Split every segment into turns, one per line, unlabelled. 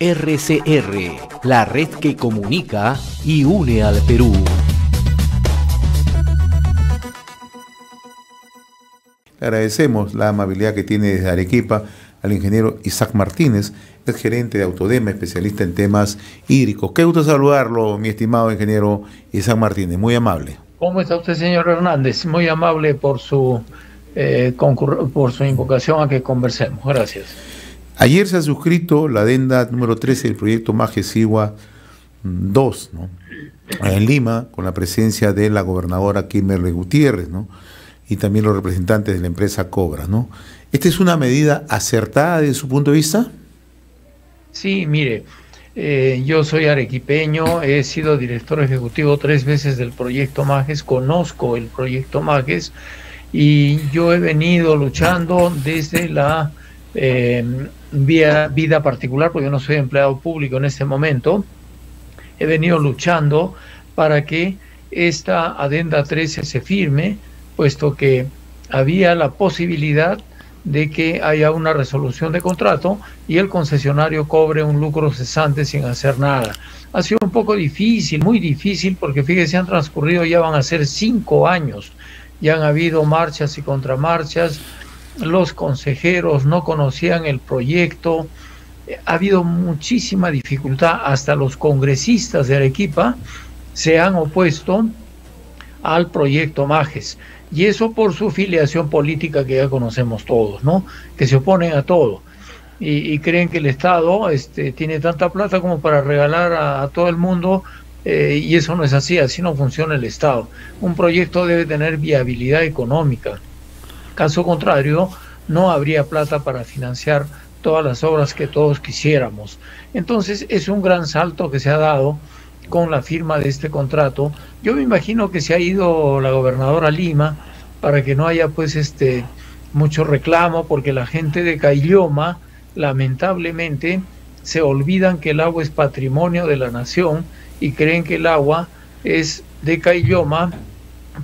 RCR, la red que comunica y une al Perú.
agradecemos la amabilidad que tiene desde Arequipa al ingeniero Isaac Martínez, es gerente de Autodema, especialista en temas hídricos. Qué gusto saludarlo, mi estimado ingeniero Isaac Martínez, muy amable.
¿Cómo está usted, señor Hernández? Muy amable por su, eh, por su invocación a que conversemos. Gracias.
Ayer se ha suscrito la adenda número 13 del proyecto Majesigua 2, ¿no? en Lima, con la presencia de la gobernadora Kimberly Gutiérrez, ¿no? y también los representantes de la empresa Cobra, ¿no? ¿Esta es una medida acertada desde su punto de vista?
Sí, mire, eh, yo soy arequipeño, he sido director ejecutivo tres veces del proyecto Mages, conozco el proyecto Mages y yo he venido luchando desde la eh, vida particular, porque yo no soy empleado público en este momento, he venido luchando para que esta adenda 13 se firme puesto que había la posibilidad de que haya una resolución de contrato y el concesionario cobre un lucro cesante sin hacer nada. Ha sido un poco difícil, muy difícil, porque fíjese, han transcurrido, ya van a ser cinco años, ya han habido marchas y contramarchas, los consejeros no conocían el proyecto, ha habido muchísima dificultad, hasta los congresistas de Arequipa se han opuesto al proyecto Majes y eso por su filiación política que ya conocemos todos, ¿no? Que se oponen a todo y, creen que el Estado este, tiene tanta plata como para regalar a, todo el mundo eh, y eso no es así, así no funciona el Estado. Un proyecto debe tener viabilidad económica. Caso contrario, no habría plata para financiar todas las obras que todos quisiéramos. Entonces es un gran salto que se ha dado con la firma de este contrato. Yo me imagino que se ha ido la gobernadora Lima para que no haya pues este mucho reclamo porque la gente de Cailloma lamentablemente se olvidan que el agua es patrimonio de la nación y creen que el agua es de Cailloma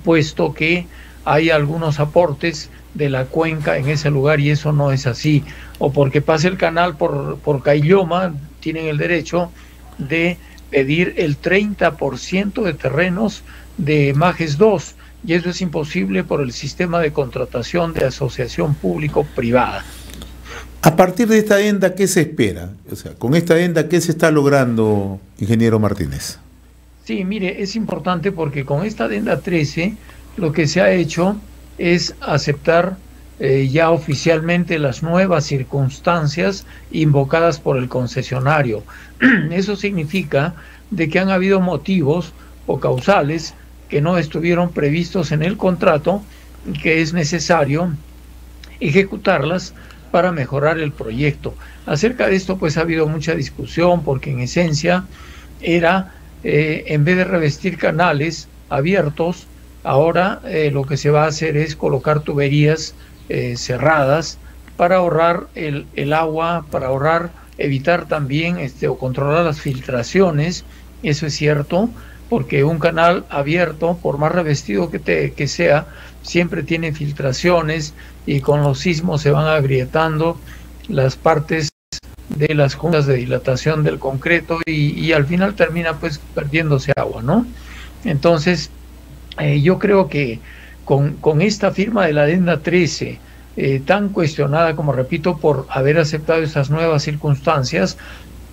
puesto que hay algunos aportes de la cuenca en ese lugar y eso no es así o porque pase el canal por, por Cailloma tienen el derecho de pedir el 30% de terrenos de Majes 2 y eso es imposible por el sistema de contratación de asociación público-privada.
A partir de esta adenda, ¿qué se espera? O sea, con esta adenda, ¿qué se está logrando, ingeniero Martínez?
Sí, mire, es importante porque con esta adenda 13 lo que se ha hecho es aceptar eh, ya oficialmente las nuevas circunstancias invocadas por el concesionario. Eso significa de que han habido motivos o causales que no estuvieron previstos en el contrato y que es necesario ejecutarlas para mejorar el proyecto. Acerca de esto pues ha habido mucha discusión porque en esencia era eh, en vez de revestir canales abiertos, ahora eh, lo que se va a hacer es colocar tuberías eh, cerradas para ahorrar el, agua, para ahorrar, evitar también este, o controlar las filtraciones, eso es cierto, porque un canal abierto, por más revestido que, te, que sea, siempre tiene filtraciones y con los sismos se van agrietando las partes de las juntas de dilatación del concreto y al final termina pues perdiéndose agua, ¿no? Entonces, eh, yo creo que con, esta firma de la adenda 13, eh, tan cuestionada como repito por haber aceptado esas nuevas circunstancias,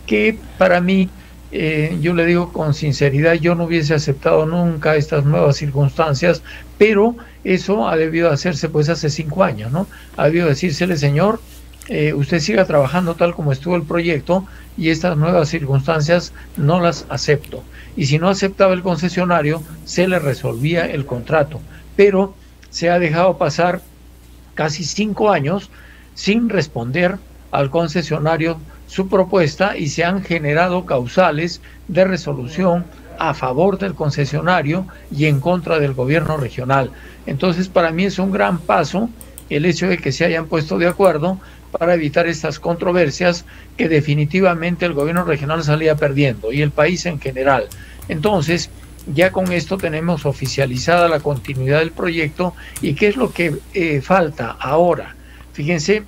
que para mí, eh, yo le digo con sinceridad, yo no hubiese aceptado nunca estas nuevas circunstancias, pero eso ha debido hacerse pues hace cinco años, ¿no? Ha debido decírsele, señor, eh, usted siga trabajando tal como estuvo el proyecto y estas nuevas circunstancias no las acepto. Y si no aceptaba el concesionario, se le resolvía el contrato pero se ha dejado pasar casi cinco años sin responder al concesionario su propuesta y se han generado causales de resolución a favor del concesionario y en contra del gobierno regional. Entonces, para mí es un gran paso el hecho de que se hayan puesto de acuerdo para evitar estas controversias que definitivamente el gobierno regional salía perdiendo y el país en general. Entonces, ya con esto tenemos oficializada la continuidad del proyecto y qué es lo que eh, falta ahora. Fíjense,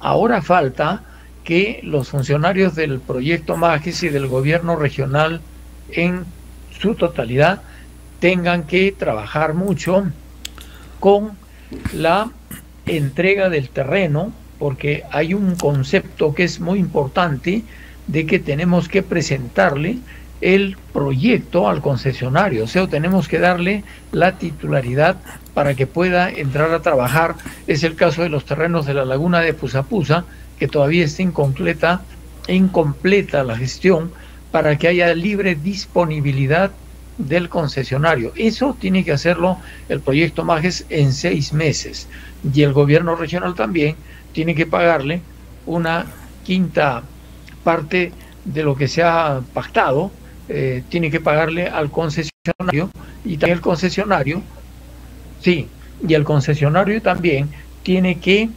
ahora falta que los funcionarios del proyecto MAGES y del gobierno regional en su totalidad tengan que trabajar mucho con la entrega del terreno, porque hay un concepto que es muy importante de que tenemos que presentarle el proyecto al concesionario, o sea, tenemos que darle la titularidad para que pueda entrar a trabajar. Es el caso de los terrenos de la laguna de Pusapusa, que todavía está incompleta, incompleta la gestión para que haya libre disponibilidad del concesionario. Eso tiene que hacerlo el proyecto Mages en seis meses y el gobierno regional también tiene que pagarle una quinta parte de lo que se ha pactado, eh, tiene que pagarle al concesionario y también el concesionario, sí, y el concesionario también tiene que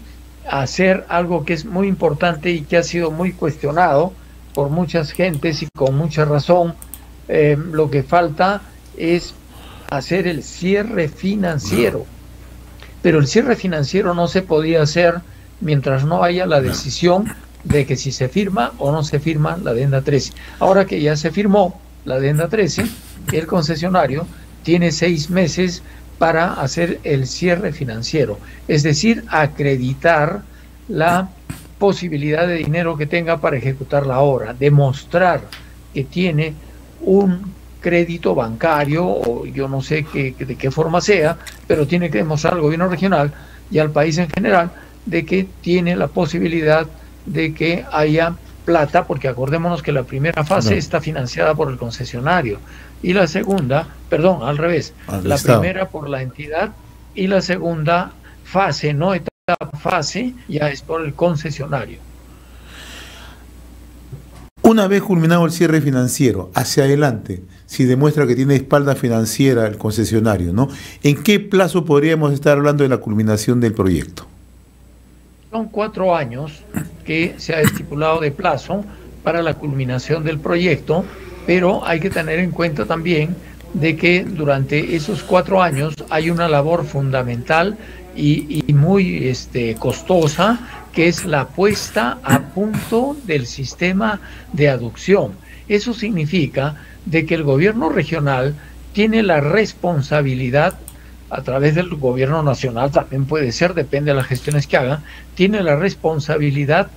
hacer algo que es muy importante y que ha sido muy cuestionado por muchas gentes y con mucha razón. Eh, lo que falta es hacer el cierre financiero. Pero el cierre financiero no se podía hacer mientras no haya la decisión de que si se firma o no se firma la adenda 13. Ahora que ya se firmó la adenda 13, el concesionario tiene seis meses para hacer el cierre financiero, es decir, acreditar la posibilidad de dinero que tenga para ejecutar la obra, demostrar que tiene un crédito bancario o yo no sé qué, de qué forma sea, pero tiene que demostrar al gobierno regional y al país en general de que tiene la posibilidad de que haya plata, porque acordémonos que la primera fase está financiada por el concesionario y la segunda, perdón, al revés, la primera por la entidad y la segunda fase, no etapa fase, ya es por el concesionario.
Una vez culminado el cierre financiero, hacia adelante, si demuestra que tiene espalda financiera el concesionario, ¿no? ¿En qué plazo podríamos estar hablando de la culminación del proyecto?
Son cuatro años que se ha estipulado de plazo para la culminación del proyecto, pero hay que tener en cuenta también de que durante esos cuatro años hay una labor fundamental y, muy este, costosa, que es la puesta a punto del sistema de aducción. Eso significa de que el gobierno regional tiene la responsabilidad a través del gobierno nacional también puede ser, depende de las gestiones que haga, tiene la responsabilidad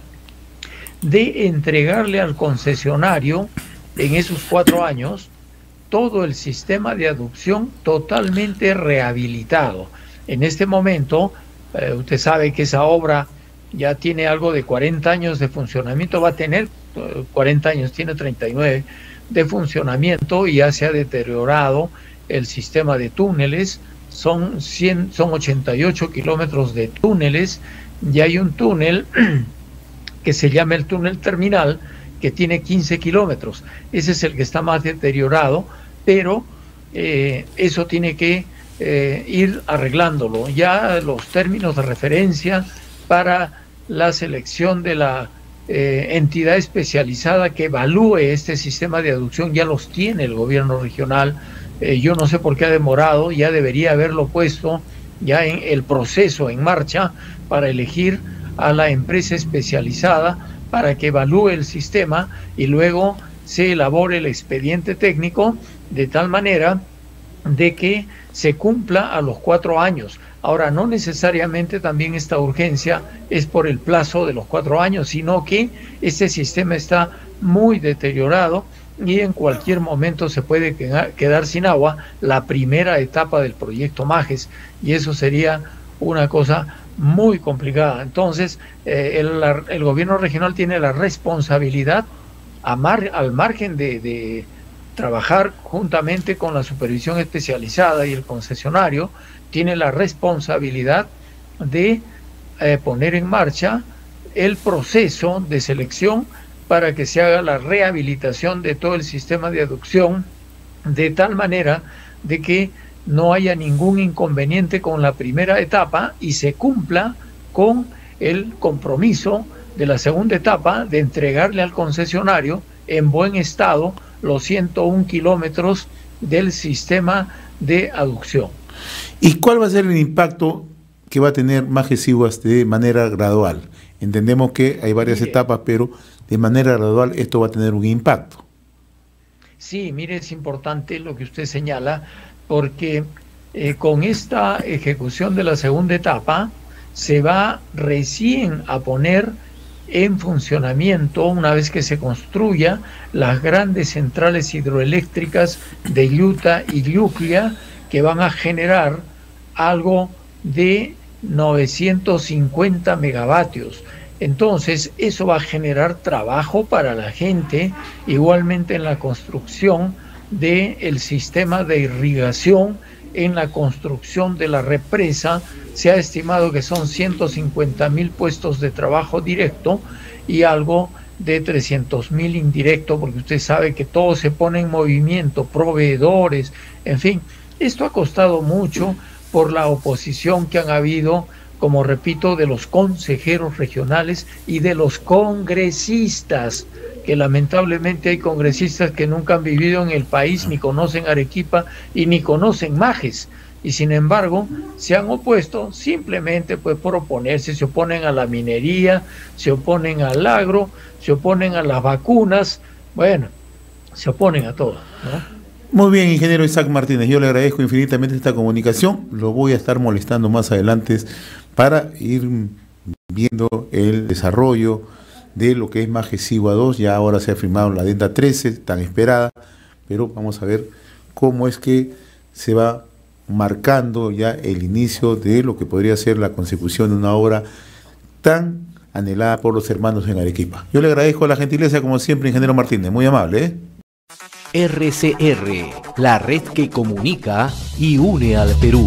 de entregarle al concesionario en esos cuatro años todo el sistema de aducción totalmente rehabilitado. En este momento, eh, usted sabe que esa obra ya tiene algo de 40 años de funcionamiento, va a tener 40 eh, años, tiene 39 de funcionamiento y ya se ha deteriorado el sistema de túneles, son, 100, son 88 kilómetros de túneles y hay un túnel que se llama el túnel terminal, que tiene 15 kilómetros. Ese es el que está más deteriorado, pero eh, eso tiene que eh, ir arreglándolo. Ya los términos de referencia para la selección de la eh, entidad especializada que evalúe este sistema de aducción ya los tiene el gobierno regional. yo no sé por qué ha demorado, ya debería haberlo puesto ya en el proceso en marcha para elegir a la empresa especializada para que evalúe el sistema y luego se elabore el expediente técnico de tal manera de que se cumpla a los cuatro años. Ahora, no necesariamente también esta urgencia es por el plazo de los cuatro años, sino que este sistema está muy deteriorado y en cualquier momento se puede quedar sin agua la primera etapa del proyecto Majes y eso sería una cosa muy complicada. Entonces, eh, el, gobierno regional tiene la responsabilidad, al margen de, trabajar juntamente con la supervisión especializada y el concesionario, tiene la responsabilidad de eh, poner en marcha el proceso de selección para que se haga la rehabilitación de todo el sistema de aducción de tal manera de que no haya ningún inconveniente con la primera etapa y se cumpla con el compromiso de la segunda etapa de entregarle al concesionario en buen estado los 101 kilómetros del sistema de aducción.
¿Y cuál va a ser el impacto que va a tener Majesiguas de manera gradual Entendemos que hay varias etapas, pero de manera gradual esto va a tener un impacto.
Sí, mire, es importante lo que usted señala, porque eh, con esta ejecución de la segunda etapa se va recién a poner en funcionamiento, una vez que se construya, las grandes centrales hidroeléctricas de Utah y Gluclia, que van a generar algo de 950 megavatios. Entonces, eso va a generar trabajo para la gente, igualmente en la construcción del sistema de irrigación, en la construcción de la represa. Se ha estimado que son 150 mil puestos de trabajo directo y algo de 300 mil indirecto, porque usted sabe que todo se pone en movimiento, proveedores, en fin. Esto ha costado mucho por la oposición que han habido como repito, de los consejeros regionales y de los congresistas, que lamentablemente hay congresistas que nunca han vivido en el país, ni conocen Arequipa y ni conocen Majes. Y sin embargo, se han opuesto simplemente pues, por oponerse, se oponen a la minería, se oponen al agro, se oponen a las vacunas, bueno, se oponen a todo.
Muy bien, ingeniero Isaac Martínez, yo le agradezco infinitamente esta comunicación, lo voy a estar molestando más adelante para ir viendo el desarrollo de lo que es Magesigua 2, ya ahora se ha firmado la adenda 13, tan esperada, pero vamos a ver cómo es que se va marcando ya el inicio de lo que podría ser la consecución de una obra tan anhelada por los hermanos en Arequipa. Yo le agradezco la gentileza, como siempre, ingeniero Martínez, muy amable. ¿eh?
RCR, la red que comunica y une al Perú.